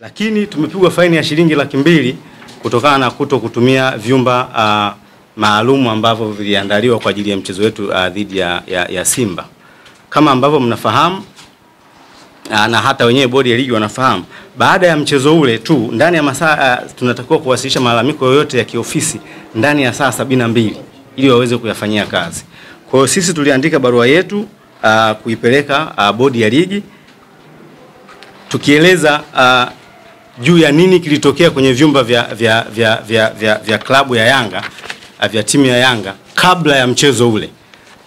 lakini tumepigwa faini ya shilingi laki mbili kutokana na kuto kutumia vyumba uh, maalumu ambavyo viliandaliwa kwa ajili ya mchezo wetu uh, dhidi ya, ya, ya Simba. Kama ambavyo mnafahamu uh, na hata wenyewe bodi ya ligi wanafahamu, baada ya mchezo ule tu ndani ya masaa uh, tunatakiwa kuwasilisha malalamiko yoyote ya kiofisi ndani ya saa sabini na mbili ili waweze kuyafanyia kazi. Kwa hiyo sisi tuliandika barua yetu uh, kuipeleka uh, bodi ya ligi tukieleza uh, juu ya nini kilitokea kwenye vyumba vya, vya, vya, vya, vya, vya klabu ya Yanga uh, vya timu ya Yanga kabla ya mchezo ule,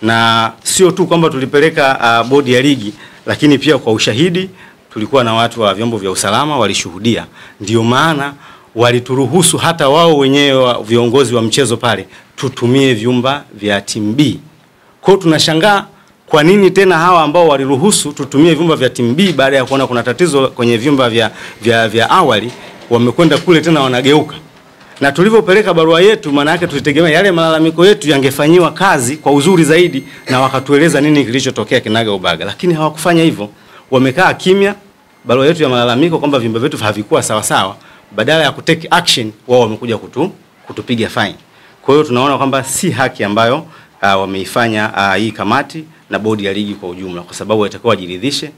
na sio tu kwamba tulipeleka uh, bodi ya ligi, lakini pia kwa ushahidi tulikuwa na watu wa vyombo vya usalama walishuhudia, ndio maana walituruhusu hata wao wenyewe wa viongozi wa mchezo pale tutumie vyumba vya timu B. Kwao tunashangaa kwa nini tena hawa ambao waliruhusu tutumie vyumba vya timu B baada ya kuona kuna tatizo kwenye vyumba vya, vya, vya awali wamekwenda kule tena wanageuka. Na tulivyopeleka barua yetu, maana yake tulitegemea yale malalamiko yetu yangefanyiwa kazi kwa uzuri zaidi na wakatueleza nini kilichotokea kinaga ubaga, lakini hawakufanya hivyo. Wamekaa kimya. Barua yetu ya malalamiko kwamba vyumba vyetu havikuwa sawa sawa, badala ya kutake action, wao wamekuja kutu, kutupiga fine. Kwa hiyo tunaona kwamba si haki ambayo uh, wameifanya uh, hii kamati na bodi ya ligi kwa ujumla, kwa sababu watakuwa wajiridhishe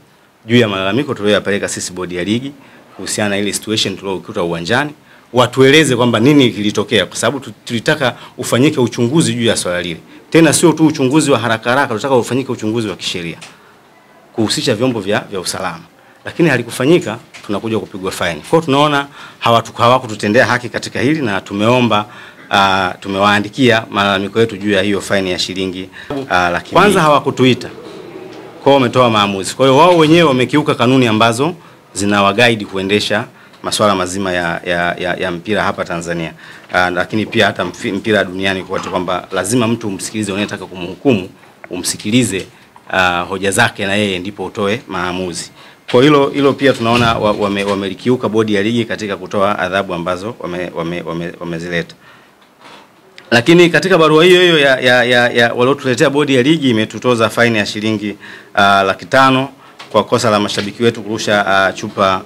juu ya malalamiko tuliyoyapeleka sisi bodi ya ligi kuhusiana na ile situation tuliyokuta uwanjani, watueleze kwamba nini kilitokea, kwa sababu tulitaka ufanyike uchunguzi juu ya swala lile, tena sio tu uchunguzi wa haraka haraka, tunataka ufanyike uchunguzi wa kisheria kuhusisha vyombo vya, vya usalama, lakini halikufanyika, tunakuja kupigwa faini. Kwa hiyo tunaona hawakututendea haki katika hili na tumeomba Uh, tumewaandikia malalamiko yetu juu ya hiyo faini ya shilingi uh, laki kwanza hawakutuita kwao, wametoa maamuzi. Kwa hiyo wao wenyewe wamekiuka kanuni ambazo zinawagaidi kuendesha masuala mazima ya, ya, ya, ya mpira hapa Tanzania uh, lakini pia hata mpira duniani kote, kwamba lazima mtu umsikilize unayetaka kumhukumu, umsikilize uh, hoja zake na yeye ndipo utoe maamuzi. Kwa hilo hilo pia tunaona wamelikiuka wame bodi ya ligi katika kutoa adhabu ambazo wamezileta wame, wame, wame lakini katika barua hiyo hiyo ya, ya, ya, ya waliotuletea bodi ya ligi imetutoza faini ya shilingi uh, laki tano kwa kosa la mashabiki wetu kurusha uh, chupa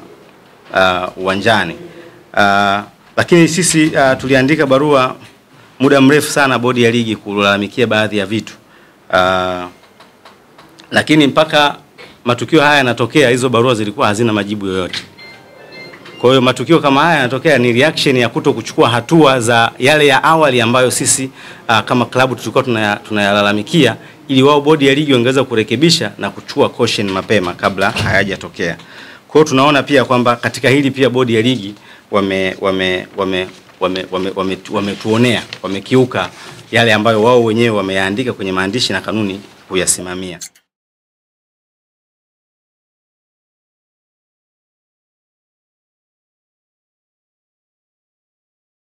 uwanjani. Uh, uh, lakini sisi uh, tuliandika barua muda mrefu sana bodi ya ligi kulalamikia baadhi ya vitu uh, lakini mpaka matukio haya yanatokea, hizo barua zilikuwa hazina majibu yoyote. Kwa hiyo matukio kama haya yanatokea ni reaction ya kuto kuchukua hatua za yale ya awali ambayo sisi uh, kama klabu tulikuwa tunayalalamikia, ili wao bodi ya ligi wangeweza kurekebisha na kuchukua caution mapema kabla hayajatokea. Kwa hiyo tunaona pia kwamba katika hili pia bodi ya ligi wame wame wame wametuonea wame, wame, wame wamekiuka yale ambayo wao wenyewe wameyaandika kwenye maandishi na kanuni kuyasimamia.